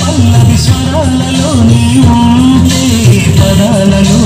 పల్లవి స్వరాలలో నీ ఉంటే పదాలలో